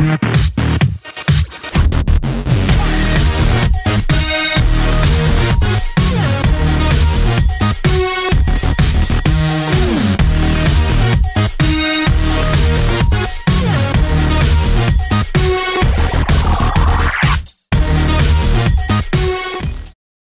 Snap.